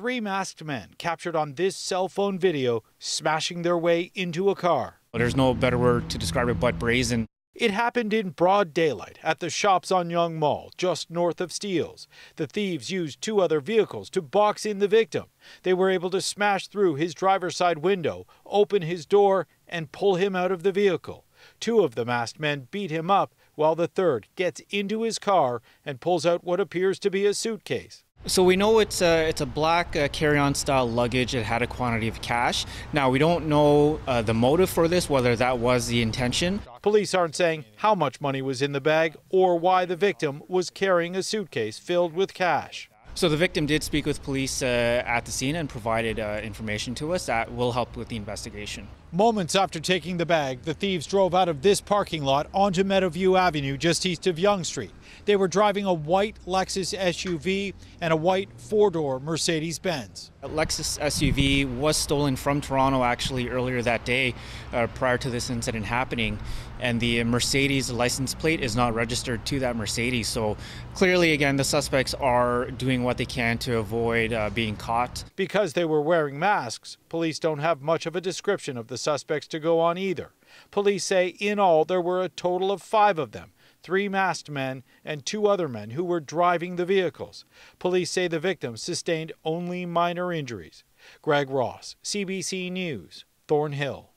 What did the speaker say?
three masked men captured on this cell phone video smashing their way into a car. There's no better word to describe it but brazen. It happened in broad daylight at the Shops on Yonge Mall, just north of Steeles. The thieves used two other vehicles to box in the victim. They were able to smash through his driver's side window, open his door, and pull him out of the vehicle. Two of the masked men beat him up, while the third gets into his car and pulls out what appears to be a suitcase. So we know it's a, it's a black uh, carry-on style luggage. It had a quantity of cash. Now we don't know uh, the motive for this, whether that was the intention. Police aren't saying how much money was in the bag or why the victim was carrying a suitcase filled with cash. So the victim did speak with police uh, at the scene and provided uh, information to us that will help with the investigation. Moments after taking the bag, the thieves drove out of this parking lot onto Meadowview Avenue just east of Yonge Street. They were driving a white Lexus SUV and a white four-door Mercedes Benz. A Lexus SUV was stolen from Toronto actually earlier that day uh, prior to this incident happening and the Mercedes license plate is not registered to that Mercedes. So clearly again the suspects are doing what they can to avoid uh, being caught. Because they were wearing masks, police don't have much of a description of the suspects to go on either. Police say in all there were a total of five of them three masked men and two other men who were driving the vehicles. Police say the victims sustained only minor injuries. Greg Ross, CBC News, Thornhill.